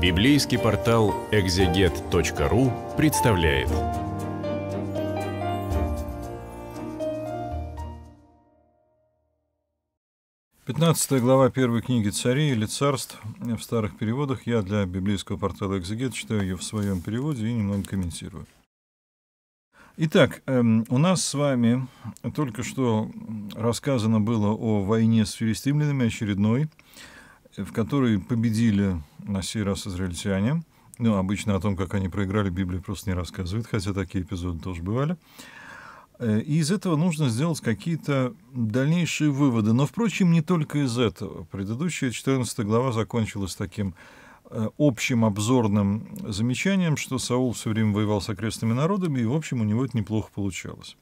Библейский портал экзегет.ру представляет. Пятнадцатая глава первой книги «Царей» или «Царств» в старых переводах. Я для библейского портала «Экзегет» читаю ее в своем переводе и немного комментирую. Итак, эм, у нас с вами только что рассказано было о войне с филистимлянами очередной, в которой победили на сей раз израильтяне. Ну, обычно о том, как они проиграли, Библия просто не рассказывает, хотя такие эпизоды тоже бывали. Э, и из этого нужно сделать какие-то дальнейшие выводы. Но, впрочем, не только из этого. Предыдущая 14 глава закончилась таким Э, общим обзорным замечанием, что Саул все время воевал с окрестными народами, и, в общем, у него это неплохо получалось.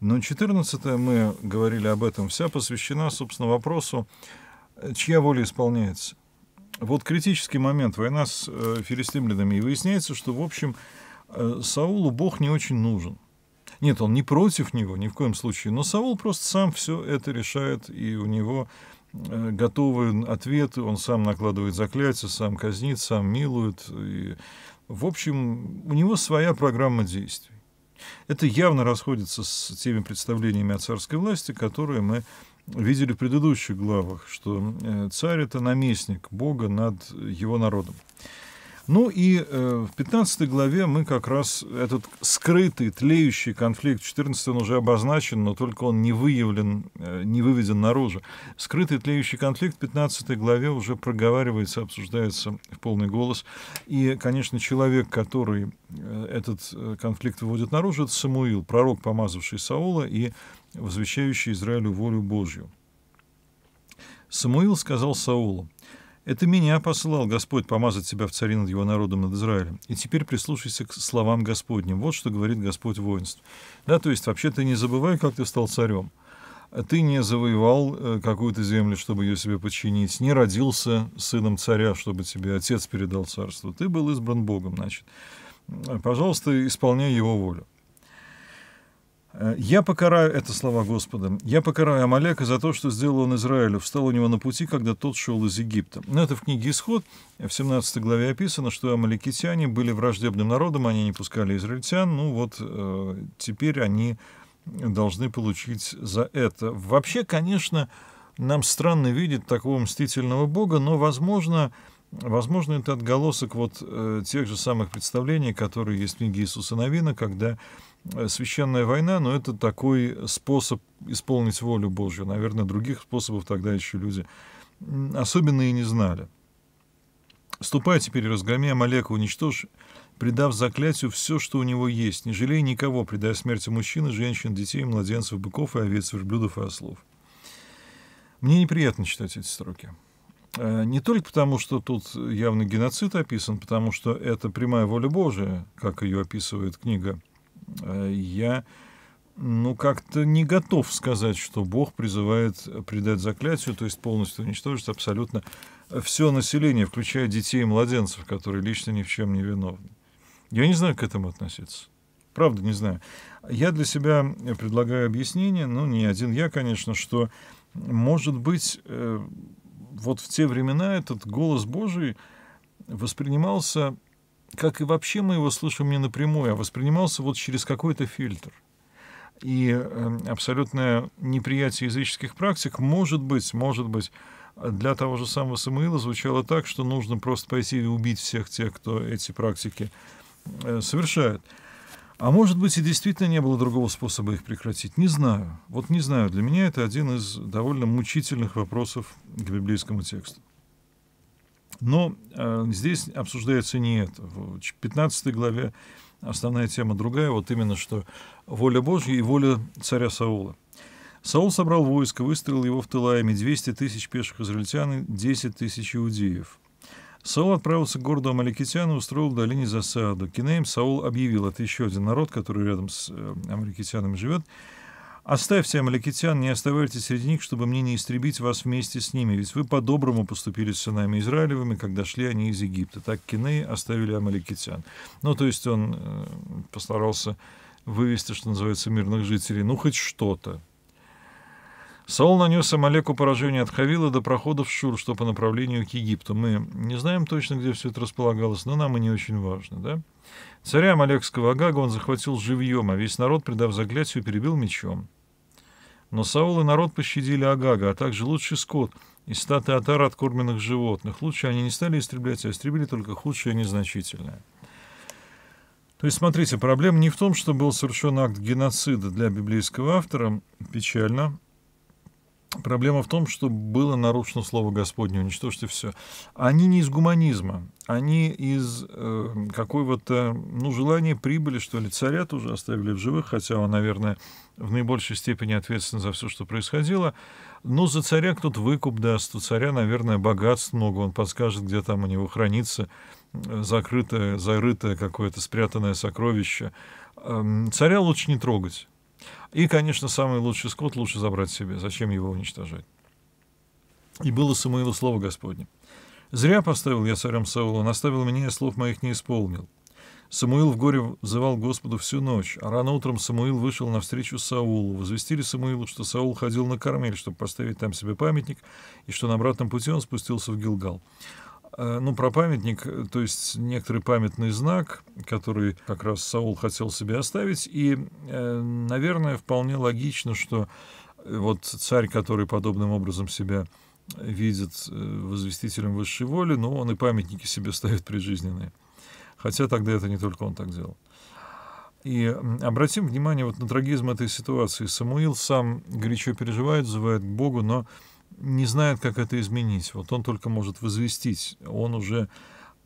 Но 14 мы говорили об этом, вся посвящена, собственно, вопросу, чья воля исполняется. Вот критический момент, война с э, филистимлянами, и выясняется, что, в общем, э, Саулу Бог не очень нужен. Нет, он не против него, ни в коем случае, но Саул просто сам все это решает, и у него Э, готовы ответы, он сам накладывает заклятия, сам казнит, сам милует. И, в общем, у него своя программа действий. Это явно расходится с теми представлениями о царской власти, которые мы видели в предыдущих главах, что э, царь — это наместник Бога над его народом. Ну и э, в 15 главе мы как раз этот скрытый, тлеющий конфликт, 14 он уже обозначен, но только он не выявлен, э, не выведен наружу. Скрытый, тлеющий конфликт в 15 главе уже проговаривается, обсуждается в полный голос. И, конечно, человек, который э, этот конфликт выводит наружу, это Самуил, пророк, помазавший Саула и возвещающий Израилю волю Божью. Самуил сказал Саулу, это меня посылал Господь помазать себя в цари над его народом, над Израилем. И теперь прислушайся к словам Господним. Вот что говорит Господь воинств. Да, то есть вообще ты не забывай, как ты стал царем. Ты не завоевал э, какую-то землю, чтобы ее себе подчинить, не родился сыном царя, чтобы тебе отец передал царство. Ты был избран Богом, значит. Пожалуйста, исполняй его волю. Э, «Я покараю» — это слова Господа. «Я покараю Амалека за то, что сделал он Израилю, встал у него на пути, когда тот шел из Египта». Но это в книге «Исход» в 17 главе описано, что амаликитяне были враждебным народом, они не пускали израильтян, ну вот э, теперь они должны получить за это. Вообще, конечно, нам странно видеть такого мстительного Бога, но, возможно, Возможно, это отголосок вот э, тех же самых представлений, которые есть в книге Иисуса Новина, когда священная война, но это такой способ исполнить волю Божью. Наверное, других способов тогда еще люди особенно и не знали. Ступай теперь, разгроми Амалека, уничтожь, предав заклятию все, что у него есть. Не жалей никого, предая смерти мужчин, женщин, детей, младенцев, быков и овец, верблюдов и ослов. Мне неприятно читать эти строки. Э, не только потому, что тут явный геноцид описан, потому что это прямая воля Божия, как ее описывает книга Э, я ну, как-то не готов сказать, что Бог призывает предать заклятию, то есть полностью уничтожить абсолютно все население, включая детей и младенцев, которые лично ни в чем не виновны. Я не знаю, к этому относиться. Правда, не знаю. Я для себя предлагаю объяснение, ну, не один я, конечно, что, может быть, э, вот в те времена этот голос Божий воспринимался как и вообще мы его слышим не напрямую, а воспринимался вот через какой-то фильтр. И э, абсолютное неприятие языческих практик, может быть, может быть, для того же самого Самуила звучало так, что нужно просто пойти и убить всех тех, кто эти практики э, совершает. А может быть, и действительно не было другого способа их прекратить. Не знаю. Вот не знаю. Для меня это один из довольно мучительных вопросов к библейскому тексту. Но э, здесь обсуждается не это. В 15 главе основная тема другая, вот именно что воля Божья и воля царя Саула. Саул собрал войско, выстрелил его в Тылаеме, 200 тысяч пеших израильтян и 10 тысяч иудеев. Саул отправился к городу Амаликитян и устроил в долине засаду. Кинеем Саул объявил, это еще один народ, который рядом с э, амаликитянами живет, Оставьте амаликитян, не оставайтесь среди них, чтобы мне не истребить вас вместе с ними, ведь вы по-доброму поступили с сынами Израилевыми, когда шли они из Египта. Так Киней оставили амаликитян. Ну, то есть он э, постарался вывести, что называется, мирных жителей, ну, хоть что-то. Саул нанес Амалеку поражение от Хавила до прохода в Шур, что по направлению к Египту. Мы не знаем точно, где все это располагалось, но нам и не очень важно, да? Царя Амалекского Агага он захватил живьем, а весь народ, придав заклятию, перебил мечом. Но Саул и народ пощадили Агага, а также лучший скот и статы отар откормленных животных. Лучше они не стали истреблять, а истребили только худшее и незначительное. То есть, смотрите, проблема не в том, что был совершен акт геноцида для библейского автора, печально, Проблема в том, что было нарушено слово Господне, уничтожьте все. Они не из гуманизма, они из э, какого-то, ну, желания прибыли, что ли. Царя тоже оставили в живых, хотя он, наверное, в наибольшей степени ответственен за все, что происходило. Но за царя кто-то выкуп даст, у царя, наверное, богатств много, он подскажет, где там у него хранится э, закрытое, зарытое какое-то спрятанное сокровище. Эм, царя лучше не трогать. И, конечно, самый лучший скот лучше забрать себе. Зачем его уничтожать? И было Самуилу слово Господне. Зря поставил я царем Саула, наставил меня, и слов моих не исполнил. Самуил в горе взывал Господу всю ночь, а рано утром Самуил вышел навстречу Саулу. Возвестили Самуилу, что Саул ходил на Кармель, чтобы поставить там себе памятник, и что на обратном пути он спустился в Гилгал. Э, ну, про памятник, э, то есть некоторый памятный знак, который как раз Саул хотел себе оставить. И, э, наверное, вполне логично, что вот царь, который подобным образом себя видит возвестителем высшей воли, но он и памятники себе ставит прижизненные. Хотя тогда это не только он так делал. И обратим внимание вот на трагизм этой ситуации. Самуил сам горячо переживает, взывает к Богу, но не знает, как это изменить. Вот он только может возвестить. Он уже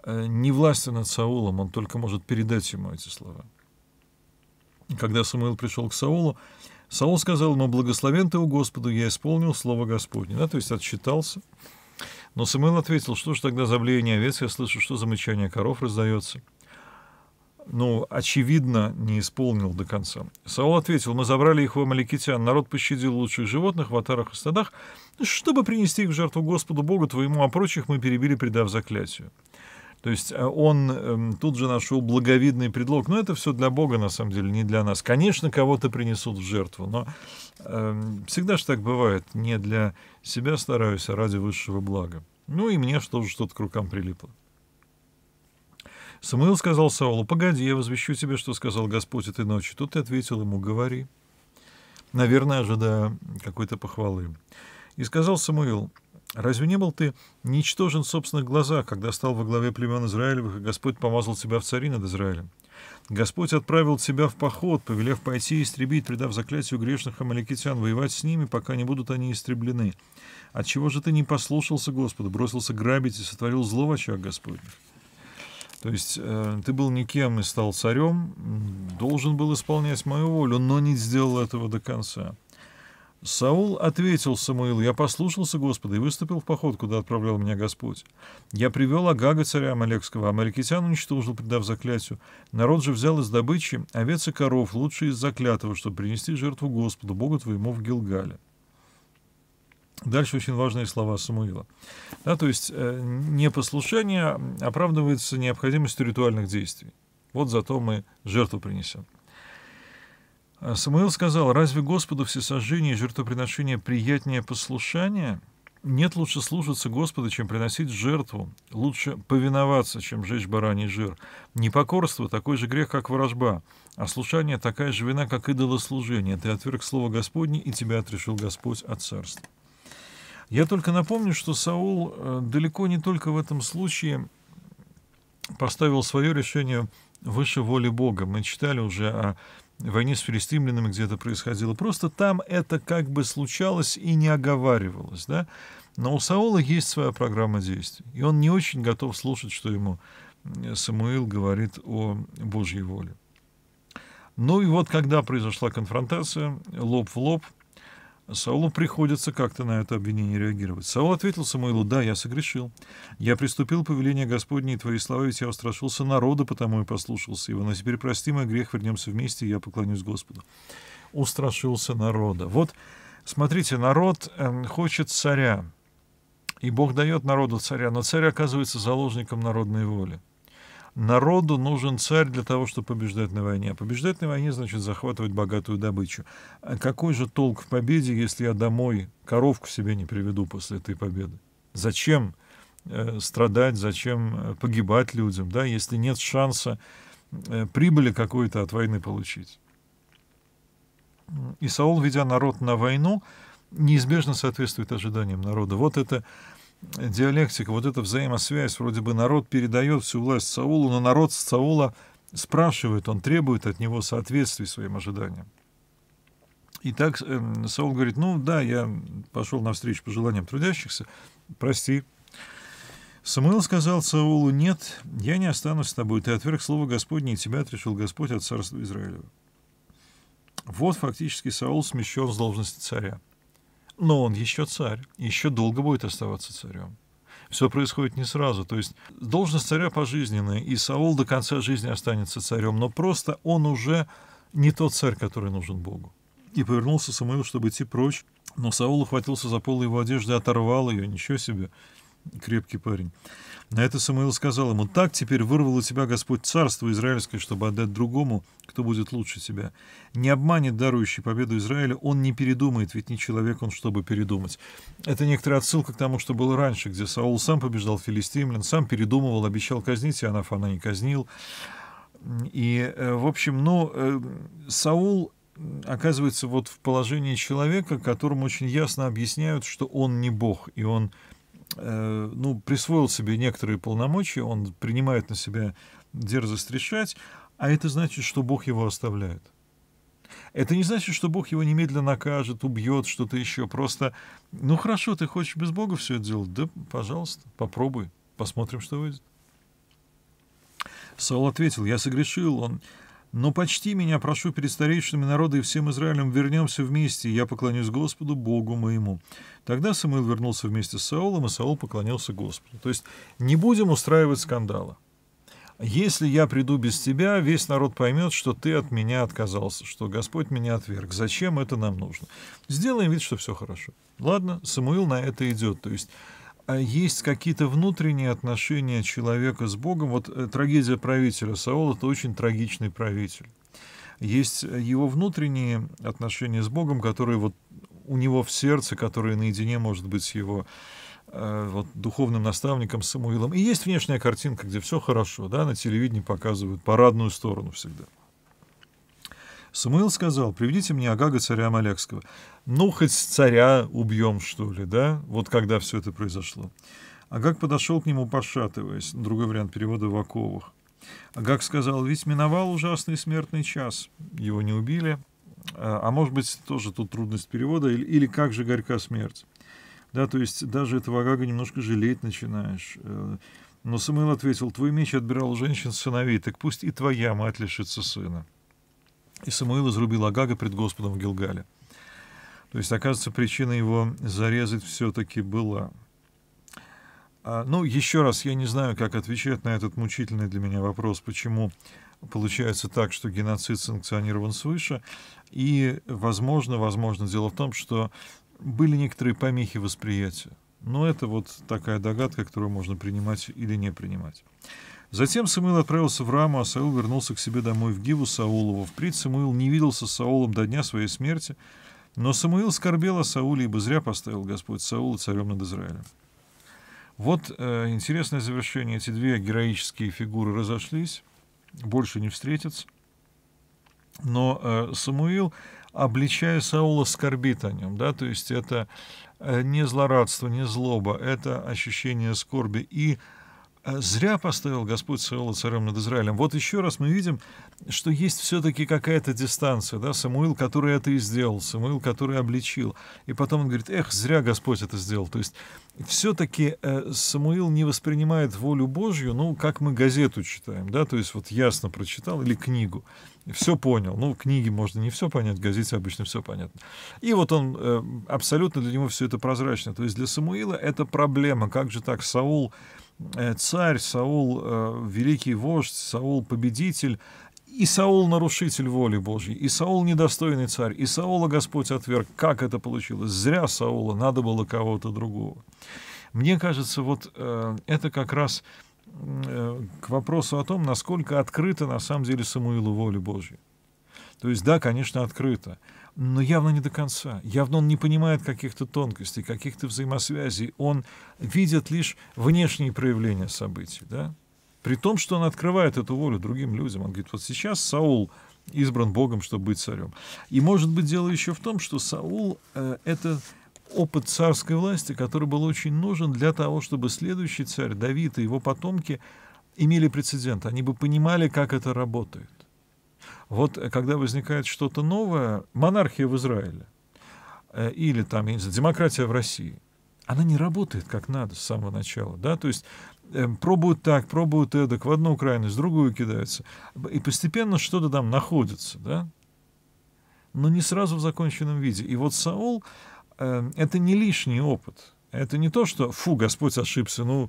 э, не властен над Саулом, он только может передать ему эти слова. Когда Самуил пришел к Саулу, Саул сказал ему, «Благословен ты у Господа, я исполнил слово Господне». Да, то есть отсчитался. Но Самуил ответил, что ж тогда за блеяние овец я слышу, что за мычание коров раздается ну, очевидно, не исполнил до конца. Саул ответил, мы забрали их у амаликитян, народ пощадил лучших животных в отарах и стадах, чтобы принести их в жертву Господу Богу твоему, а прочих мы перебили, предав заклятию. То есть э, он э, тут же нашел благовидный предлог. Но это все для Бога, на самом деле, не для нас. Конечно, кого-то принесут в жертву, но э, всегда же так бывает. Не для себя стараюсь, а ради высшего блага. Ну и мне тоже что-то к рукам прилипло. Самуил сказал Саулу, «Погоди, я возвещу тебе, что сказал Господь этой ночью». Тут ты ответил ему, «Говори». Наверное, ожидая какой-то похвалы. И сказал Самуил, «Разве не был ты ничтожен в собственных глазах, когда стал во главе племен Израилевых, и Господь помазал тебя в цари над Израилем? Господь отправил тебя в поход, повелев пойти и истребить, предав заклятию грешных амаликитян, воевать с ними, пока не будут они истреблены. Отчего же ты не послушался Господа, бросился грабить и сотворил зло в очах Господних?» То есть э, ты был никем и стал царем, должен был исполнять мою волю, но не сделал этого до конца. Саул ответил Самуилу, «Я послушался Господа и выступил в поход, куда отправлял меня Господь. Я привел Агага, царя Амалекского, Амаликитян уничтожил, предав заклятию. Народ же взял из добычи овец и коров, лучшие из заклятого, чтобы принести жертву Господу, Богу твоему в Гилгале». Дальше очень важные слова Самуила. Да, то есть э, непослушание оправдывается необходимостью ритуальных действий. Вот зато мы жертву принесем. А Самуил сказал, разве Господу всесожжение и жертвоприношение приятнее послушания? Нет лучше слушаться Господа, чем приносить жертву. Лучше повиноваться, чем жечь бараний жир. Непокорство — такой же грех, как ворожба, а слушание — такая же вина, как идолослужение. Ты отверг слово Господне, и тебя отрешил Господь от царства. Я только напомню, что Саул э, далеко не только в этом случае поставил свое решение выше воли Бога. Мы читали уже о войне с филистимлянами, где это происходило. Просто там это как бы случалось и не оговаривалось. Да? Но у Саула есть своя программа действий. И он не очень готов слушать, что ему Самуил говорит о Божьей воле. Ну и вот когда произошла конфронтация, лоб в лоб – Саулу приходится как-то на это обвинение реагировать. Саул ответил Самуилу, да, я согрешил. Я приступил по велению Господне и твоей славы, ведь я устрашился народа, потому и послушался его. Но теперь прости мой грех, вернемся вместе, и я поклонюсь Господу. Устрашился народа. Вот, смотрите, народ э, хочет царя, и Бог дает народу царя, но царь оказывается заложником народной воли. Народу нужен царь для того, чтобы побеждать на войне. А побеждать на войне значит захватывать богатую добычу. А какой же толк в победе, если я домой коровку себе не приведу после этой победы? Зачем э, страдать, зачем э, погибать людям, да, если нет шанса э, прибыли какой-то от войны получить? И Саул, ведя народ на войну, неизбежно соответствует ожиданиям народа. Вот это диалектика, вот эта взаимосвязь, вроде бы народ передает всю власть Саулу, но народ Саула спрашивает, он требует от него соответствия своим ожиданиям. И так э, Саул говорит, ну да, я пошел навстречу пожеланиям трудящихся, прости. Самуил сказал Саулу, нет, я не останусь с тобой, ты отверг слово Господне, и тебя отрешил Господь от царства Израилева. Вот фактически Саул смещен с должности царя. Но он еще царь, еще долго будет оставаться царем. Все происходит не сразу. То есть должность царя пожизненная, и Саул до конца жизни останется царем, но просто он уже не тот царь, который нужен Богу. И повернулся Самуил, чтобы идти прочь, но Саул ухватился за полы его одежды, оторвал ее, ничего себе, крепкий парень. На это Самуил сказал ему, «Так теперь вырвал у тебя Господь царство израильское, чтобы отдать другому, кто будет лучше тебя. Не обманет дарующий победу Израиля, он не передумает, ведь не человек он, чтобы передумать». Это некоторая отсылка к тому, что было раньше, где Саул сам побеждал филистимлян, сам передумывал, обещал казнить, и Анафана не казнил. И, э, в общем, ну, э, Саул оказывается вот в положении человека, которому очень ясно объясняют, что он не Бог, и он ну, присвоил себе некоторые полномочия, он принимает на себя дерзость решать, а это значит, что Бог его оставляет. Это не значит, что Бог его немедленно накажет, убьет, что-то еще. Просто, ну хорошо, ты хочешь без Бога все это делать? Да, пожалуйста, попробуй, посмотрим, что выйдет. Саул ответил, я согрешил, он но почти меня, прошу перед старейшинами народа и всем Израилем, вернемся вместе, и я поклонюсь Господу, Богу моему. Тогда Самуил вернулся вместе с Саулом, и Саул поклонился Господу. То есть не будем устраивать скандала. Если я приду без тебя, весь народ поймет, что ты от меня отказался, что Господь меня отверг. Зачем это нам нужно? Сделаем вид, что все хорошо. Ладно, Самуил на это идет. То есть есть какие-то внутренние отношения человека с Богом. Вот э, трагедия правителя Саула — это очень трагичный правитель. Есть его внутренние отношения с Богом, которые вот у него в сердце, которые наедине, может быть, с его э, вот, духовным наставником Самуилом. И есть внешняя картинка, где все хорошо, да, на телевидении показывают парадную сторону всегда. Самуил сказал, приведите мне Агага, царя Амалекского. Ну, хоть царя убьем, что ли, да? Вот когда все это произошло. Агаг подошел к нему, пошатываясь. Другой вариант перевода в оковах. Агаг сказал, ведь миновал ужасный смертный час. Его не убили. А, а может быть, тоже тут трудность перевода. Или, или как же горька смерть. Да, то есть даже этого Агага немножко жалеть начинаешь. Э, но Самуил ответил, твой меч отбирал женщин сыновей, так пусть и твоя мать лишится сына. И Самуил изрубил Агага пред Господом в Гилгале. То есть, оказывается, причина его зарезать все-таки была. А, ну, еще раз, я не знаю, как отвечать на этот мучительный для меня вопрос, почему получается так, что геноцид санкционирован свыше. И, возможно, возможно, дело в том, что были некоторые помехи восприятия. Но это вот такая догадка, которую можно принимать или не принимать. Затем Самуил отправился в Раму, а Саул вернулся к себе домой в Гиву Саулову. Впредь Самуил не виделся с Саулом до дня своей смерти, но Самуил скорбел о Сауле, ибо зря поставил Господь Саула царем над Израилем. Вот э, интересное завершение. Эти две героические фигуры разошлись, больше не встретятся. Но э, Самуил, обличая Саула, скорбит о нем. Да? То есть это э, не злорадство, не злоба, это ощущение скорби. И зря поставил Господь Саула царем над Израилем. Вот еще раз мы видим, что есть все-таки какая-то дистанция, да, Самуил, который это и сделал, Самуил, который обличил. И потом он говорит, эх, зря Господь это сделал. То есть все-таки э, Самуил не воспринимает волю Божью, ну, как мы газету читаем, да, то есть вот ясно прочитал или книгу, все понял. Ну, в книге можно не все понять, в газете обычно все понятно. И вот он, э, абсолютно для него все это прозрачно. То есть для Самуила это проблема. Как же так, Саул Э, царь, Саул э, великий вождь, Саул победитель, и Саул нарушитель воли Божьей, и Саул недостойный царь, и Саула Господь отверг. Как это получилось? Зря Саула, надо было кого-то другого. Мне кажется, вот э, это как раз э, к вопросу о том, насколько открыто на самом деле Самуилу воля Божья. То есть, да, конечно, открыто, но явно не до конца. Явно он не понимает каких-то тонкостей, каких-то взаимосвязей. Он видит лишь внешние проявления событий, да? При том, что он открывает эту волю другим людям. Он говорит, вот сейчас Саул избран Богом, чтобы быть царем. И, может быть, дело еще в том, что Саул э, — это опыт царской власти, который был очень нужен для того, чтобы следующий царь, Давид и его потомки имели прецедент. Они бы понимали, как это работает. Вот э, когда возникает что-то новое, монархия в Израиле э, или там, я не знаю, демократия в России, она не работает как надо с самого начала, да, то есть э, пробуют так, пробуют эдак, в одну крайность, в другую кидаются, и постепенно что-то там находится, да, но не сразу в законченном виде. И вот Саул это не лишний опыт, это не то, что, фу, Господь ошибся, ну,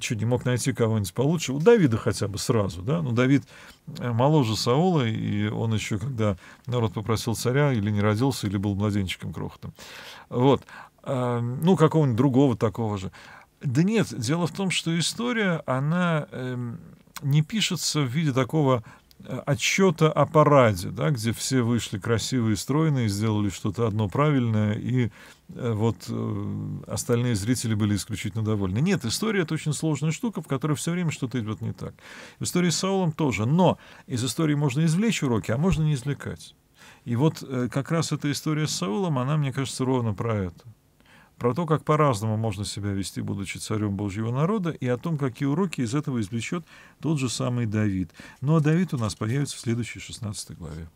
что, не мог найти кого-нибудь получше. У Давида хотя бы сразу, да? Ну, Давид э, моложе Саула, и он еще, когда народ попросил царя, или не родился, или был младенчиком крохотом. Вот. А, ну, какого-нибудь другого такого же. Да нет, дело в том, что история, она э, не пишется в виде такого отчета о параде, да, где все вышли красивые, стройные, сделали что-то одно правильное, и э, вот э, остальные зрители были исключительно довольны. Нет, история — это очень сложная штука, в которой все время что-то идет не так. В истории с Саулом тоже. Но из истории можно извлечь уроки, а можно не извлекать. И вот как раз эта история с Саулом, она, мне кажется, ровно про это про то, как по-разному можно себя вести, будучи царем Божьего народа, и о том, какие уроки из этого извлечет тот же самый Давид. Ну а Давид у нас появится в следующей 16 главе.